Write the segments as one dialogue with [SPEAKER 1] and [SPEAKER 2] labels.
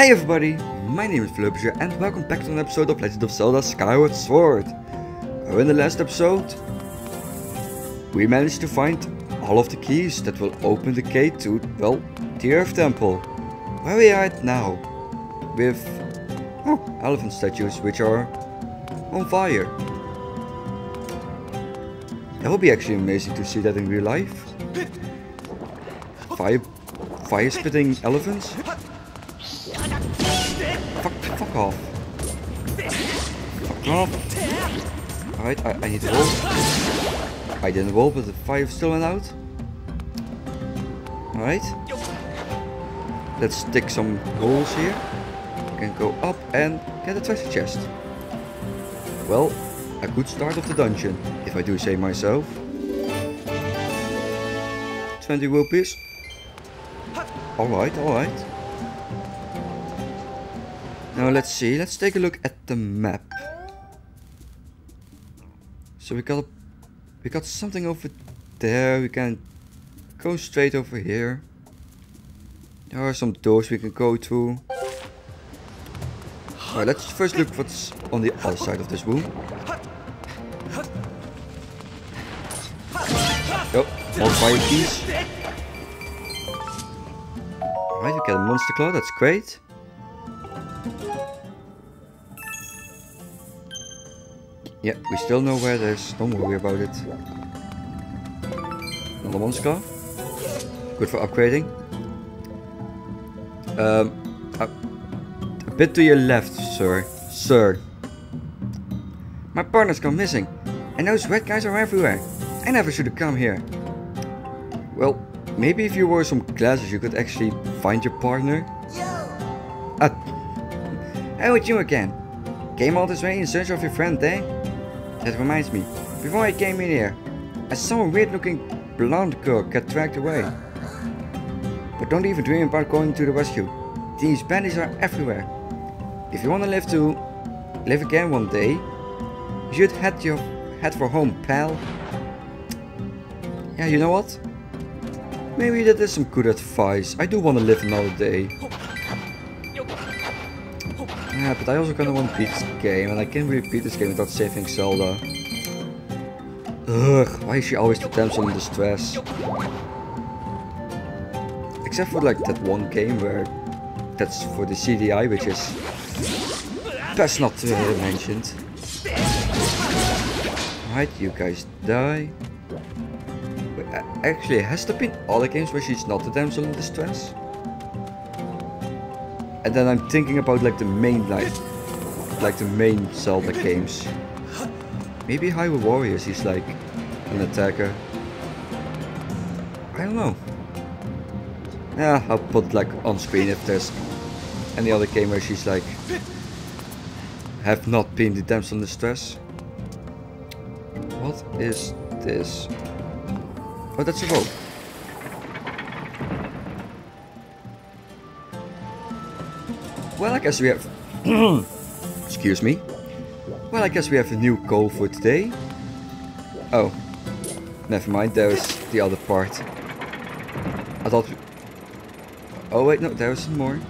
[SPEAKER 1] Hey everybody, my name is Flurbisher and welcome back to an episode of Legend of Zelda Skyward Sword. Uh, in the last episode, we managed to find all of the keys that will open the gate to, well, the Earth Temple. Where we are at now, with oh, elephant statues which are on fire. That would be actually amazing to see that in real life. Fire, fire spitting elephants? Fuck, off. Fuck off. Alright, I, I need to roll. I didn't roll, but the fire still went out. Alright. Let's stick some holes here. Can go up and get a treasure chest. Well, a good start of the dungeon, if I do say myself. 20 rupees. Alright, alright. Now let's see, let's take a look at the map. So we got a, we got something over there, we can go straight over here. There are some doors we can go to. Alright, let's first look what's on the other side of this room. Oh, more fire keys. Alright, we get a monster claw, that's great. Yeah, we still know where it is. Don't worry about it. Another monster claw. Good for upgrading. Um, a, a bit to your left, sir. Sir. My partner's gone missing. And those red guys are everywhere. I never should have come here. Well, maybe if you wore some glasses you could actually find your partner. Yo. Ah. Oh, it's you again. Came all this way in search of your friend, eh? That reminds me, before I came in here, I saw a weird looking blonde girl get dragged away. But don't even dream about going to the rescue. These bandits are everywhere. If you wanna live to live again one day, you should head your head for home, pal. Yeah, you know what? Maybe that is some good advice. I do wanna live another day. Yeah, but I also kinda wanna beat this game, and I can't really beat this game without saving Zelda. Ugh, why is she always the damsel in distress? Except for like that one game where that's for the CDI, which is best not to uh, mentioned. Right, you guys die. Wait, actually, has there been other games where she's not the damsel in distress? And then I'm thinking about like the main like, like the main Zelda games. Maybe Hyrule Warriors he's like an attacker. I don't know. Yeah, I'll put like on screen if there's any other game where she's like have not been the damsel in distress. What is this? Oh, that's a rope. Well, I guess we have... Excuse me. Well, I guess we have a new goal for today. Oh. Never mind, there was the other part. I thought... Oh wait, no, there was some more.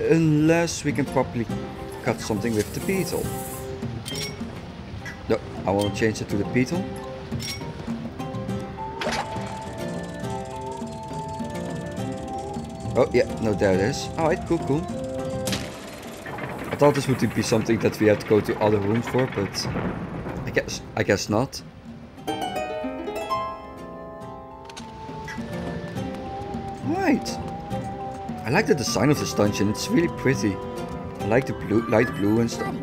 [SPEAKER 1] Unless we can properly cut something with the beetle. No, I want to change it to the beetle. Oh, yeah, no, there it is. Alright, cool, cool. I thought this would be something that we had to go to other rooms for, but I guess, I guess not. Right. I like the design of this dungeon, it's really pretty. I like the blue, light blue and stuff.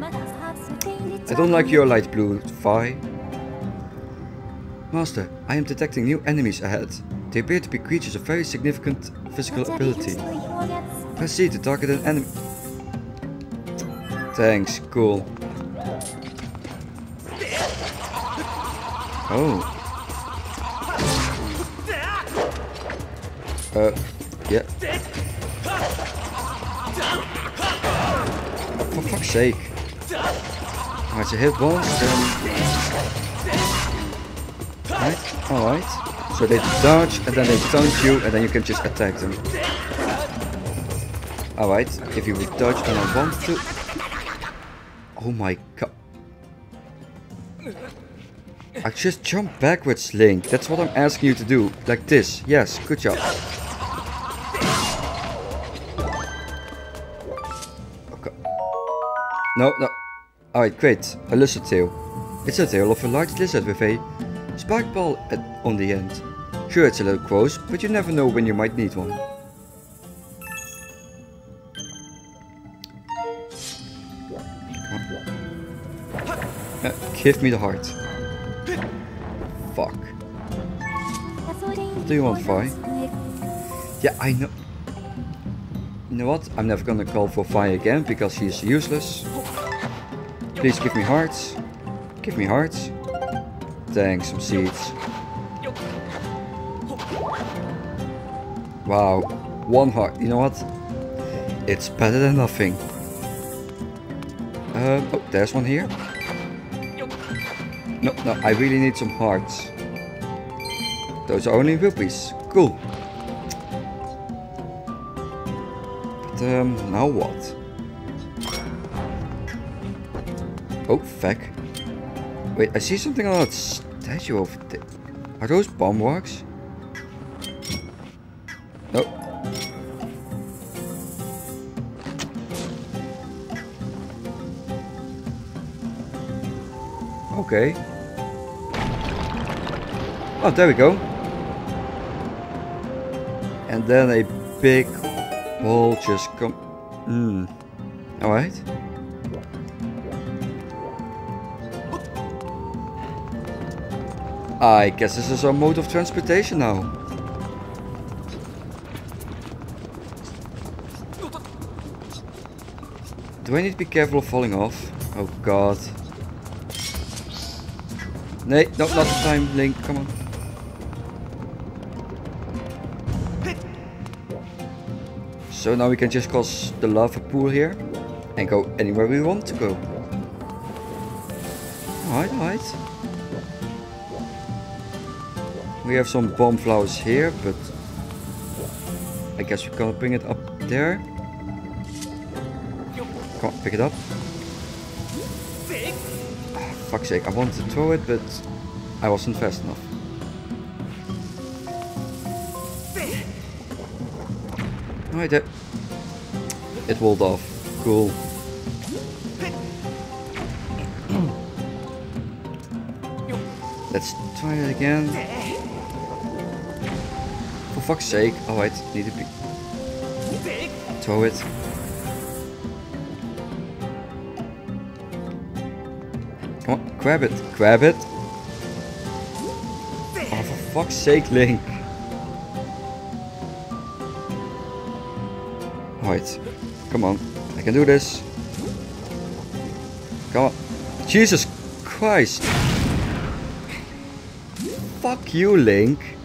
[SPEAKER 1] I don't like your light blue, Fi. Master, I am detecting new enemies ahead. They appear to be creatures of very significant physical ability. Proceed to target an enemy. Thanks, cool. Oh. Uh, yeah. For fuck's sake. Alright, so hit once, then... Right, alright. So they dodge and then they taunt you and then you can just attack them. Alright, if you would dodge and I want to... Oh my god. I just jump backwards, Link. That's what I'm asking you to do. Like this. Yes, good job. Okay. No, no. Alright, great. A lizard tail. It's a tail of a large lizard with a spike ball at, on the end. Sure, it's a little gross, but you never know when you might need one. Uh, give me the heart. Fuck. What do you want, Fi? Yeah, I know. You know what? I'm never gonna call for Fi again because she's useless. Please give me hearts. Give me hearts. Thanks, some seeds. Wow, one heart. You know what? It's better than nothing. Uh, oh, there's one here. No, no, I really need some hearts. Those are only rupees. Cool. But, um, now what? Oh, feck. Wait, I see something on that statue over there. Are those bomb rocks? Okay. Oh, there we go. And then a big ball just come. Hmm. Alright. I guess this is our mode of transportation now. Do I need to be careful of falling off? Oh god. No, not the time, Link, come on. So now we can just cross the lava pool here and go anywhere we want to go. Alright, alright. We have some bomb flowers here, but I guess we gonna bring it up there. On, pick it up. Fuck's sake, I wanted to throw it, but I wasn't fast enough. Right there. It rolled off. Cool. Let's try it again. For fuck's sake. Oh wait, need to be... Throw it. Come on, grab it. Grab it. Oh, for fuck's sake, Link. Right. Come on. I can do this. Come on. Jesus Christ. Fuck you, Link.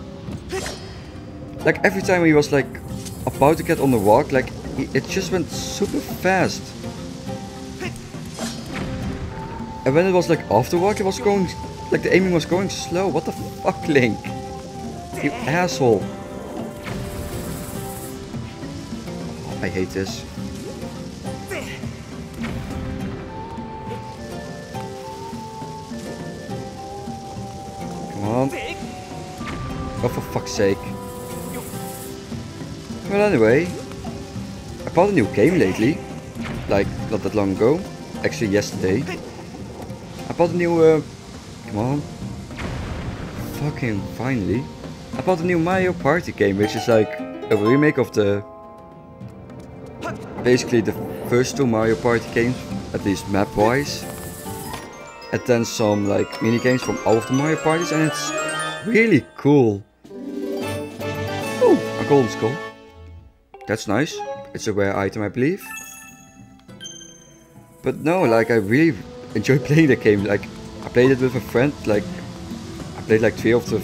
[SPEAKER 1] Like, every time he was, like, about to get on the rock, like, it just went super fast. And when it was, like, rock, it was going, like, the aiming was going slow. What the fuck, Link? You asshole. I hate this. Come on. Oh, for fuck's sake. Well, anyway. I bought a new game lately. Like, not that long ago. Actually, yesterday. I bought a new, uh... Come on. Fucking finally. I bought a new Mario Party game, which is like a remake of the basically the first two Mario Party games, at least map-wise. And then some like mini games from all of the Mario parties and it's really cool. Oh, a golden skull. That's nice. It's a rare item I believe. But no, like I really enjoy playing the game. Like I played it with a friend, like I played like three of the,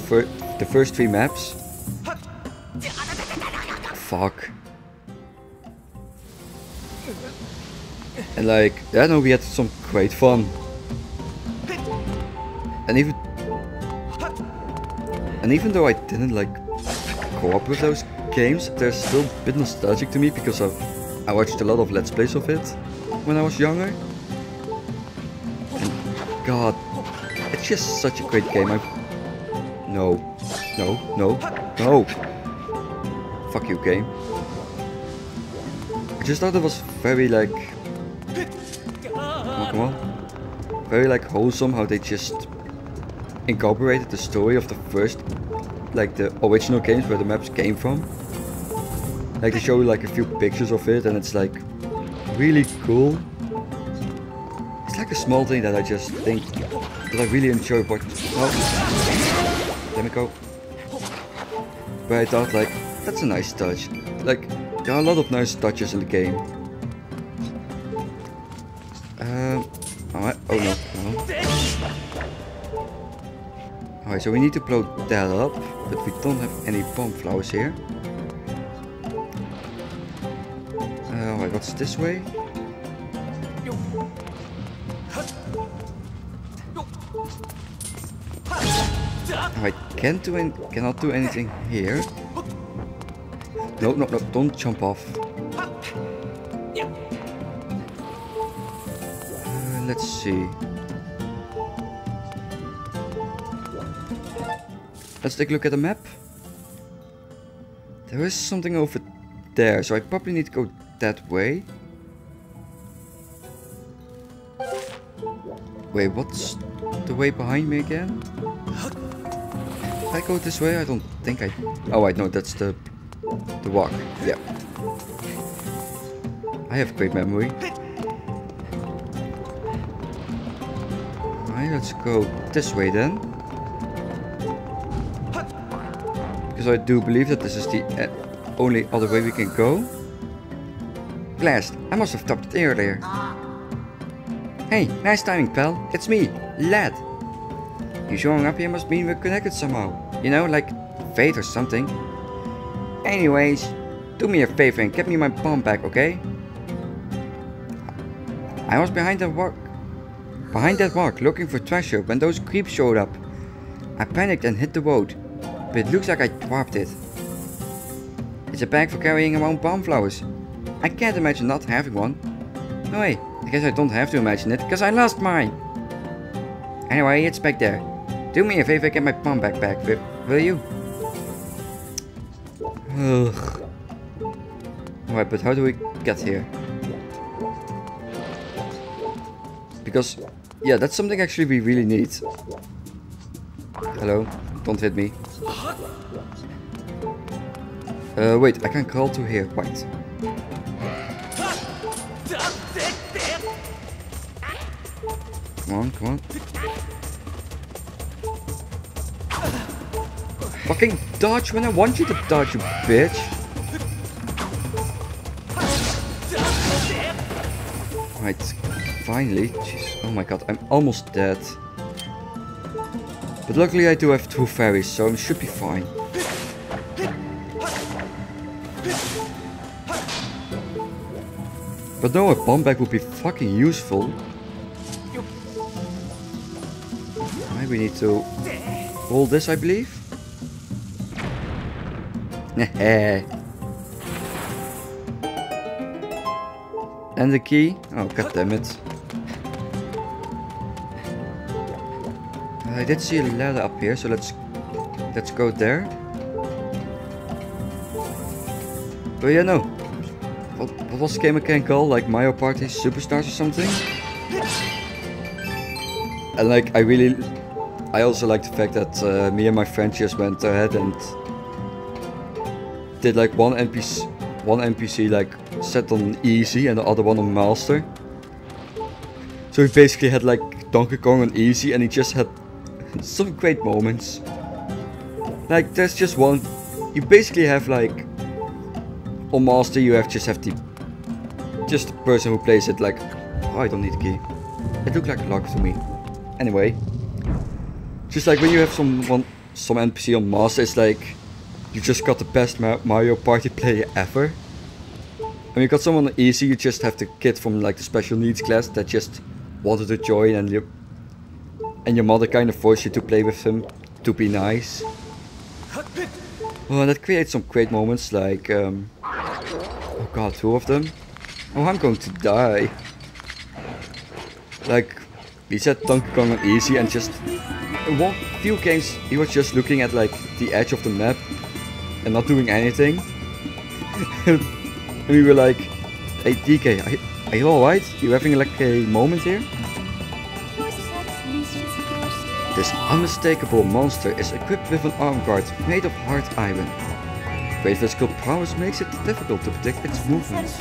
[SPEAKER 1] the first three maps. Fuck. And like, yeah, no, we had some great fun. And even... And even though I didn't like co-op with those games, they're still a bit nostalgic to me because of, I watched a lot of Let's Plays of it when I was younger. God, it's just such a great game. I no, no, no, no. Fuck you, game. I just thought it was very like, come on, come on, very like wholesome how they just incorporated the story of the first, like the original games where the maps came from. Like they show you, like a few pictures of it and it's like really cool. Like a small thing that I just think that I really enjoy. Oh, let me go. But I thought like, that's a nice touch. Like, there are a lot of nice touches in the game. Um, alright, oh no, no. Alright, so we need to blow that up, but we don't have any bomb flowers here. Uh, alright, what's this way? I can't do any, cannot do anything here. No, no, no, don't jump off. Uh, let's see. Let's take a look at the map. There is something over there, so I probably need to go that way. Wait, what's the way behind me again? If I go this way, I don't think I... Oh, wait, no, that's the the walk. Yeah. I have great memory. Alright, let's go this way then. Because I do believe that this is the uh, only other way we can go. Blast, I must have stopped it earlier. Hey, nice timing, pal. It's me, Lad. You showing up here must mean we're connected somehow. You know, like fate or something. Anyways, do me a favor and get me my bomb back, okay? I was behind the rock, behind that rock looking for treasure when those creeps showed up. I panicked and hit the road, but it looks like I dropped it. It's a bag for carrying around bomb flowers. I can't imagine not having one. No way, I guess I don't have to imagine it, because I lost mine. Anyway, it's back there. Do me a favor, get my bomb back back, will you? Ugh. Alright, but how do we get here? Because, yeah, that's something actually we really need. Hello, don't hit me. Uh, wait, I can crawl to here, wait. Come on, come on. Fucking dodge when I want you to dodge, you bitch. Right, finally. Jeez. Oh my god, I'm almost dead. But luckily I do have two fairies, so I should be fine. But no, a bomb bag would be fucking useful. Right, we need to hold this, I believe. and the key? Oh, god damn it. I did see a ladder up here, so let's let's go there. But yeah, no. What, what was the game again called? Like Mario Party Superstars or something? And like, I really... I also like the fact that uh, me and my friend just went ahead and did like one NPC, one NPC like set on easy and the other one on master. So he basically had like Donkey Kong on easy and he just had some great moments. Like there's just one, you basically have like, on master you have just have the, just the person who plays it like, oh I don't need a key. It looked like luck to me. Anyway, just like when you have someone, some NPC on master, it's like, you just got the best Mario Party player ever. And you got someone easy, you just have the kid from like the special needs class that just wanted to join and you and your mother kind of forced you to play with him to be nice. Well, that creates some great moments like, um, oh god, two of them. Oh, I'm going to die. Like, he said Donkey Kong on easy and just in one few games he was just looking at like the edge of the map and not doing anything. and we were like, hey DK, are, are you alright? You having like a moment here? This unmistakable monster is equipped with an arm guard made of hard iron. Great physical prowess makes it difficult to predict its movements.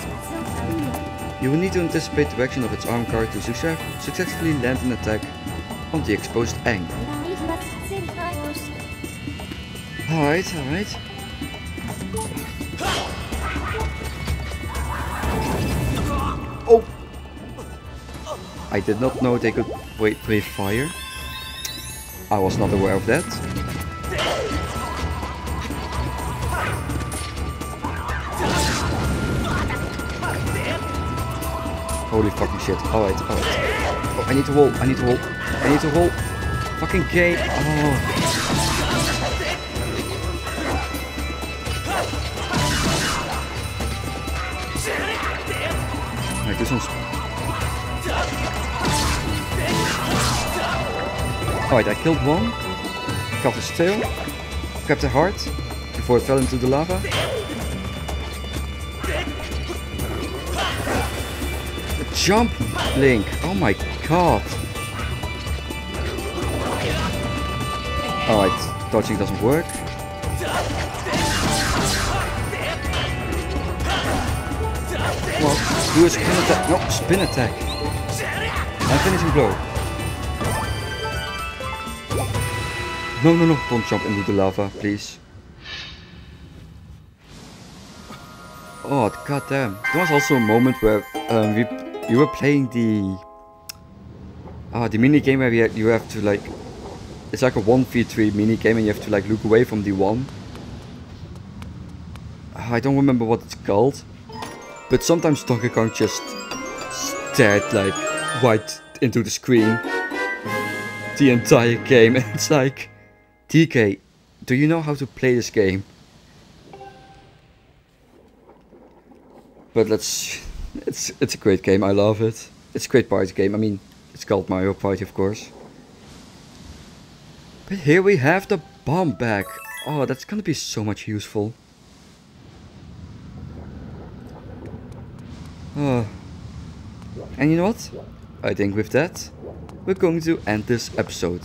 [SPEAKER 1] You will need to anticipate the direction of its arm guard to success successfully land an attack on the exposed angle. Alright, alright. Oh! I did not know they could wait breathe fire. I was not aware of that. Holy fucking shit. Alright, alright. Oh, I need to roll, I need to roll, I need to roll. Fucking K. Oh. Alright, this one's Alright, I killed one, cut his tail, grabbed the heart before it fell into the lava. Jump link, oh my god. Alright, dodging doesn't work. Do a spin attack. No, spin attack. And finishing blow. No, no, no, don't jump into the lava, please. Oh, god damn. There was also a moment where um, we, you were playing the... Ah, the mini game where you, you have to like... It's like a 1v3 mini game and you have to like look away from the one. I don't remember what it's called. But sometimes Donkey Kong just stared like right into the screen the entire game and it's like DK, do you know how to play this game? But let's... It's, it's a great game, I love it. It's a great party game, I mean, it's called Mario Party of course. But here we have the bomb bag. Oh, that's gonna be so much useful. Oh. And you know what? I think with that, we're going to end this episode.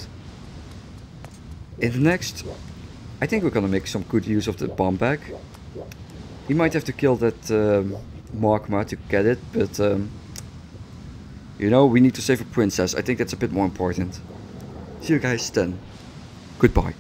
[SPEAKER 1] In the next, I think we're gonna make some good use of the bomb bag. We might have to kill that um, Mogma to get it, but um, you know, we need to save a princess. I think that's a bit more important. See you guys then. Goodbye.